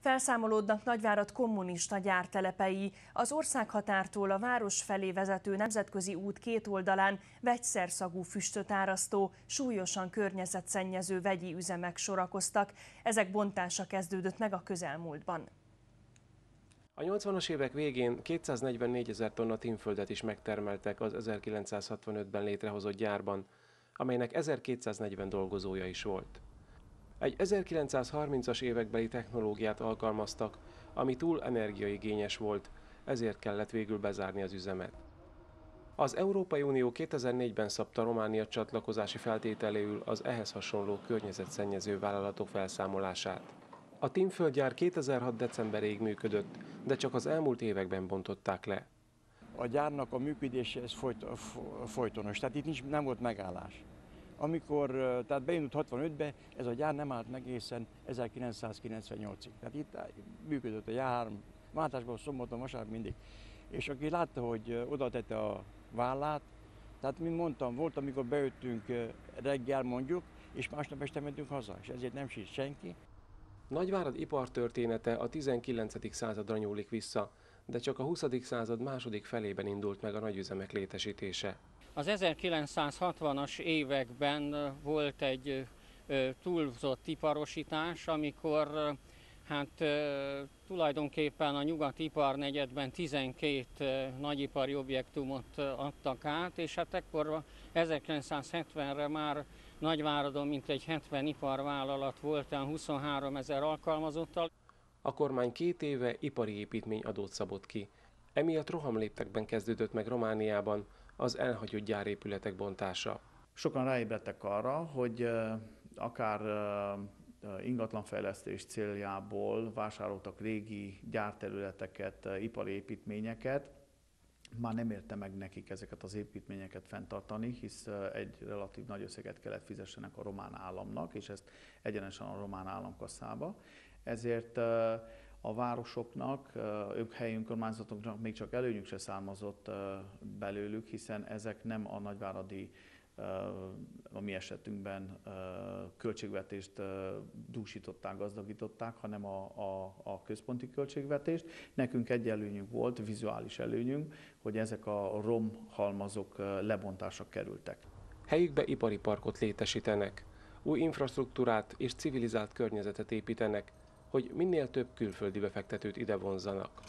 Felszámolódnak Nagyvárad kommunista gyártelepei. Az országhatártól a város felé vezető nemzetközi út két oldalán vegyszerszagú füstöt árasztó, súlyosan környezetszennyező vegyi üzemek sorakoztak. Ezek bontása kezdődött meg a közelmúltban. A 80-as évek végén 244 ezer tonna tinföldet is megtermeltek az 1965-ben létrehozott gyárban, amelynek 1240 dolgozója is volt. Egy 1930-as évekbeli technológiát alkalmaztak, ami túl energiaigényes volt, ezért kellett végül bezárni az üzemet. Az Európai Unió 2004-ben szabta Románia csatlakozási feltételéül az ehhez hasonló környezetszennyező vállalatok felszámolását. A Timföldgyár 2006. decemberéig működött, de csak az elmúlt években bontották le. A gyárnak a működése ez folyt, folytonos, tehát itt nincs, nem volt megállás. Amikor tehát beindult 65-be, ez a gyár nem állt meg egészen 1998-ig. Tehát itt működött a gyár, váltásban szombaton, vasárnap mindig. És aki látta, hogy oda tette a vállát, tehát mint mondtam, volt, amikor beüttünk reggel mondjuk, és másnap este mentünk haza, és ezért nem sírt senki. Nagyvárad ipartörténete a 19. századra nyúlik vissza, de csak a 20. század második felében indult meg a nagyüzemek létesítése. Az 1960-as években volt egy túlzott iparosítás, amikor hát tulajdonképpen a nyugati iparnegyedben 12 nagyipari objektumot adtak át, és hát ekkor 1970-re már Nagyváradon mintegy 70 iparvállalat volt, 23 ezer alkalmazottal. A kormány két éve ipari építmény adót szabott ki. Emiatt rohamléptekben kezdődött meg Romániában az elhagyott gyárépületek bontása. Sokan ráébredtek arra, hogy akár ingatlanfejlesztés céljából vásároltak régi gyárterületeket, ipari építményeket, már nem érte meg nekik ezeket az építményeket fenntartani, hisz egy relatív nagy összeget kellett fizessenek a román államnak, és ezt egyenesen a román államkasszába. Ezért a városoknak, ők helyi önkormányzatoknak még csak előnyük se származott belőlük, a ezek nem a nagyváradi a mi esetünkben költségvetést dúsították, gazdagították, hanem a, a, a központi költségvetést. Nekünk egy előnyünk volt, vizuális előnyünk, hogy ezek a romhalmazok lebontásra kerültek. Helyükbe ipari parkot létesítenek, új infrastruktúrát és civilizált környezetet építenek, hogy minél több külföldi befektetőt ide vonzanak.